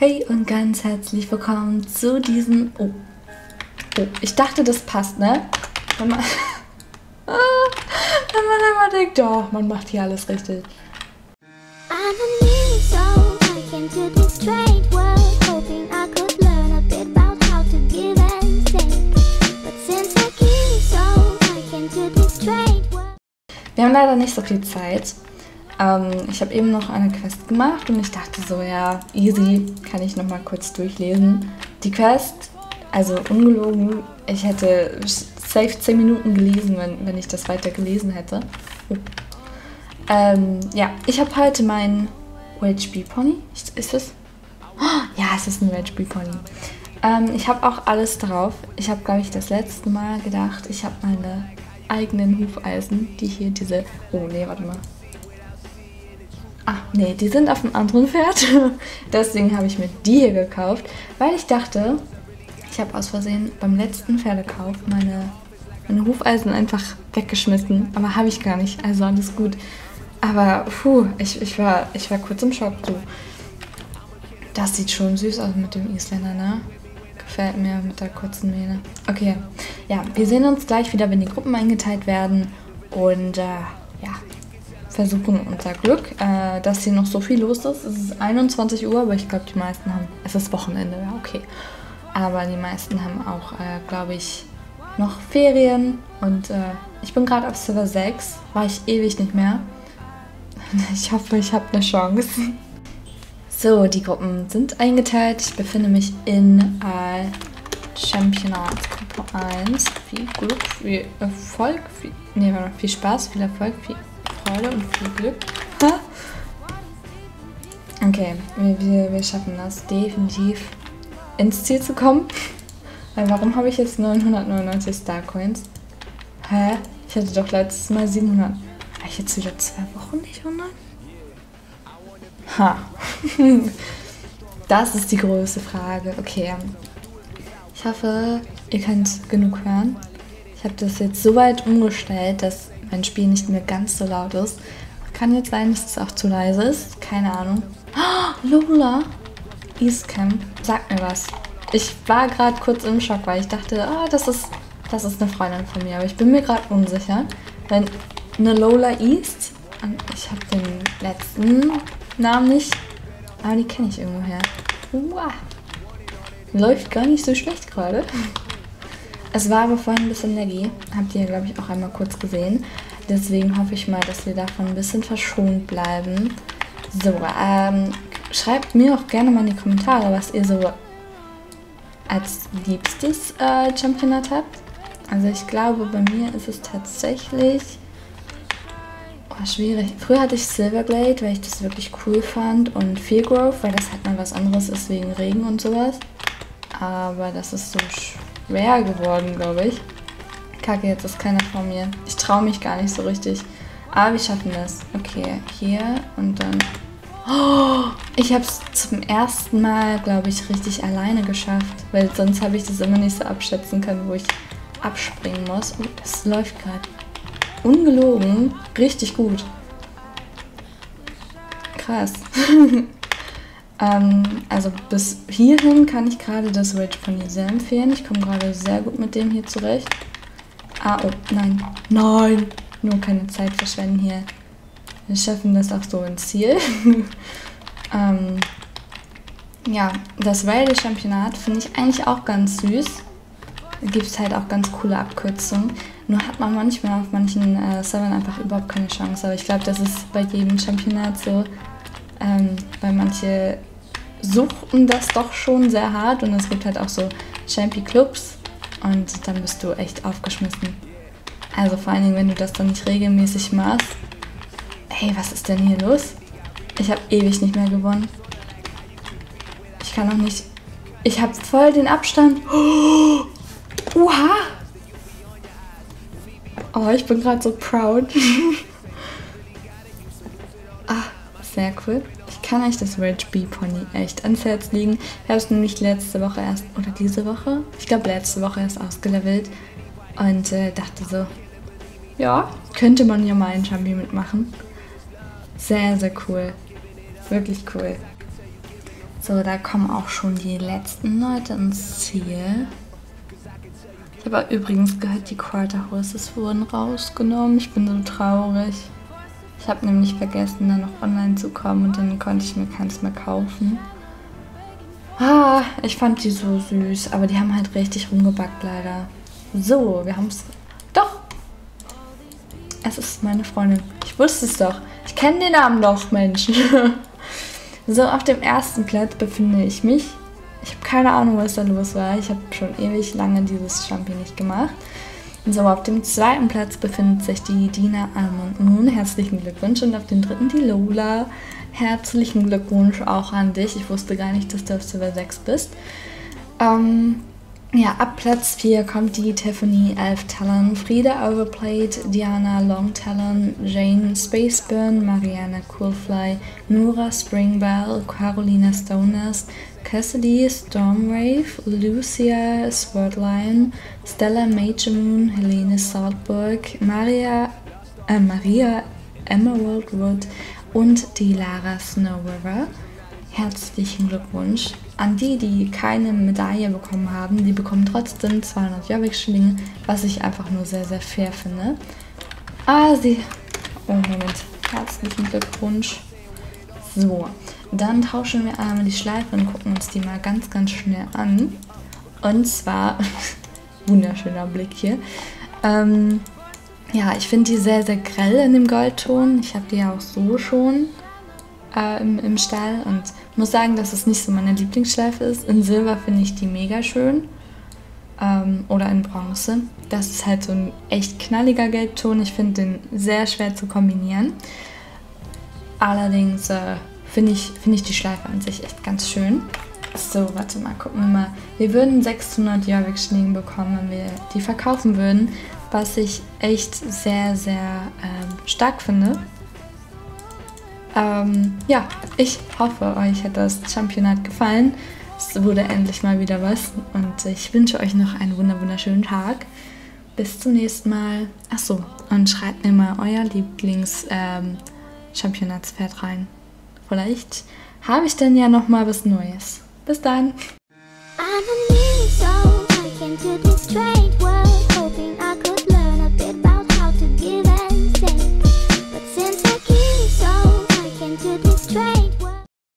Hey und ganz herzlich willkommen zu diesem. Oh. oh. Ich dachte, das passt, ne? Wenn man, wenn man einmal denkt, ja, man macht hier alles richtig. World. Wir haben leider nicht so viel Zeit. Ähm, ich habe eben noch eine Quest gemacht und ich dachte so, ja, easy, kann ich nochmal kurz durchlesen. Die Quest, also ungelogen, ich hätte safe 10 Minuten gelesen, wenn, wenn ich das weiter gelesen hätte. Ähm, ja, ich habe heute meinen WHB Pony. Ist es? Oh, ja, es ist ein WHB Pony. Ähm, ich habe auch alles drauf. Ich habe, glaube ich, das letzte Mal gedacht, ich habe meine eigenen Hufeisen, die hier diese. Oh, nee, warte mal. Ah, nee, die sind auf einem anderen Pferd. Deswegen habe ich mir die hier gekauft, weil ich dachte, ich habe aus Versehen beim letzten Pferdekauf meine, meine Hufeisen einfach weggeschmissen. Aber habe ich gar nicht, also alles gut. Aber puh, ich, ich, war, ich war kurz im Schock. So. Das sieht schon süß aus mit dem Isländer, ne? Gefällt mir mit der kurzen Mähne. Okay, ja, wir sehen uns gleich wieder, wenn die Gruppen eingeteilt werden. Und äh, ja, versuchen unser Glück, äh, dass hier noch so viel los ist. Es ist 21 Uhr, aber ich glaube, die meisten haben. Es ist Wochenende, ja, okay. Aber die meisten haben auch, äh, glaube ich, noch Ferien. Und äh, ich bin gerade auf Server 6, war ich ewig nicht mehr. Ich hoffe, ich habe eine Chance. So, die Gruppen sind eingeteilt. Ich befinde mich in äh, Championatsgruppe 1. Viel Glück, viel Erfolg, viel, nee, viel Spaß, viel Erfolg, viel Freude und viel Glück. Okay, wir, wir, wir schaffen das definitiv ins Ziel zu kommen. Weil warum habe ich jetzt 999 Star Coins? Hä? Ich hatte doch letztes Mal 700. War ich jetzt wieder zwei Wochen nicht online? Ha. das ist die große Frage. Okay. Ich hoffe, ihr könnt genug hören. Ich habe das jetzt so weit umgestellt, dass mein Spiel nicht mehr ganz so laut ist. Kann jetzt sein, dass es auch zu leise ist. Keine Ahnung. Oh, Lola! Eastcamp. Sag mir was. Ich war gerade kurz im Schock, weil ich dachte, ah, das ist, das ist eine Freundin von mir. Aber ich bin mir gerade unsicher. Wenn eine Lola East, ich habe den letzten Namen nicht, aber die kenne ich irgendwoher. Wow. Läuft gar nicht so schlecht gerade. Es war aber vorhin ein bisschen laggy. Habt ihr, glaube ich, auch einmal kurz gesehen. Deswegen hoffe ich mal, dass wir davon ein bisschen verschont bleiben. So, ähm, schreibt mir auch gerne mal in die Kommentare, was ihr so als liebstes äh, Championat habt. Also ich glaube, bei mir ist es tatsächlich oh, schwierig. Früher hatte ich Silverglade, weil ich das wirklich cool fand und Fear Growth, weil das halt mal was anderes ist wegen Regen und sowas. Aber das ist so schwierig schwer geworden, glaube ich. Kacke, jetzt ist keiner vor mir. Ich traue mich gar nicht so richtig. Aber wir schaffen das. Okay, hier und dann... Oh, ich habe es zum ersten Mal, glaube ich, richtig alleine geschafft. Weil sonst habe ich das immer nicht so abschätzen können, wo ich abspringen muss. Oh, das läuft gerade. Ungelogen. Richtig gut. Krass. Ähm, also bis hierhin kann ich gerade das Rage Pony sehr empfehlen. Ich komme gerade sehr gut mit dem hier zurecht. Ah, oh, nein. Nein! Nur keine Zeit verschwenden hier. Wir schaffen das auch so ins Ziel. ähm, ja, das Rail Championat finde ich eigentlich auch ganz süß. Gibt es halt auch ganz coole Abkürzungen. Nur hat man manchmal auf manchen äh, Servern einfach überhaupt keine Chance. Aber ich glaube, das ist bei jedem Championat so. Ähm, weil manche suchten das doch schon sehr hart und es gibt halt auch so Champi-Clubs und dann bist du echt aufgeschmissen. Also vor allen Dingen, wenn du das dann nicht regelmäßig machst. Hey, was ist denn hier los? Ich habe ewig nicht mehr gewonnen. Ich kann noch nicht... Ich habe voll den Abstand. Oh, uha! Oh, ich bin gerade so proud. ah, sehr cool kann euch das Rage Bee Pony echt ans Herz legen. Ich habe es nämlich letzte Woche erst, oder diese Woche, ich glaube letzte Woche erst ausgelevelt und äh, dachte so, ja, könnte man ja mal ein Champi mitmachen. Sehr, sehr cool. Wirklich cool. So, da kommen auch schon die letzten Leute ins Ziel. Ich habe übrigens gehört, die Quarter Horses wurden rausgenommen. Ich bin so traurig. Habe nämlich vergessen, da noch online zu kommen und dann konnte ich mir keins mehr kaufen. Ah, ich fand die so süß, aber die haben halt richtig rumgebackt leider. So, wir haben es. Doch! Es ist meine Freundin. Ich wusste es doch. Ich kenne den Namen doch, Mensch. so, auf dem ersten Platz befinde ich mich. Ich habe keine Ahnung, was da los war. Ich habe schon ewig lange dieses Champi nicht gemacht. So, auf dem zweiten Platz befindet sich die Dina Almond Moon. Herzlichen Glückwunsch. Und auf dem dritten die Lola. Herzlichen Glückwunsch auch an dich. Ich wusste gar nicht, dass du auf Silber 6 bist. Ähm, ja, ab Platz 4 kommt die Tiffany Elf Talon, Frieda Overplayed, Diana Long Talon, Jane Spaceburn, Mariana Coolfly, Nora Springbell, Carolina Stoners, Cassidy Stormwave, Lucia Swordline, Stella Majormoon, Helene Saltburg, Maria, äh, Maria Emerald Wood und die Lara Snow River. Herzlichen Glückwunsch an die, die keine Medaille bekommen haben. Die bekommen trotzdem 200 Jobbik-Schillinge, was ich einfach nur sehr, sehr fair finde. Ah, sie... Oh, Moment. Herzlichen Glückwunsch. So, dann tauschen wir einmal die Schleife und gucken uns die mal ganz, ganz schnell an. Und zwar... wunderschöner Blick hier. Ähm, ja, ich finde die sehr, sehr grell in dem Goldton. Ich habe die ja auch so schon äh, im, im Stall und muss sagen, dass es nicht so meine Lieblingsschleife ist. In Silber finde ich die mega schön. Ähm, oder in Bronze. Das ist halt so ein echt knalliger Gelbton. Ich finde den sehr schwer zu kombinieren. Allerdings äh, finde ich, find ich die Schleife an sich echt ganz schön. So, warte mal, gucken wir mal. Wir würden 600 Jorvik-Schlingen bekommen, wenn wir die verkaufen würden, was ich echt sehr, sehr ähm, stark finde. Ähm, ja, ich hoffe, euch hat das Championat gefallen. Es wurde endlich mal wieder was und ich wünsche euch noch einen wunderschönen Tag. Bis zum nächsten Mal. Achso, und schreibt mir mal euer Lieblings-Championatspferd ähm, rein. Vielleicht habe ich dann ja noch mal was Neues. Bis dann.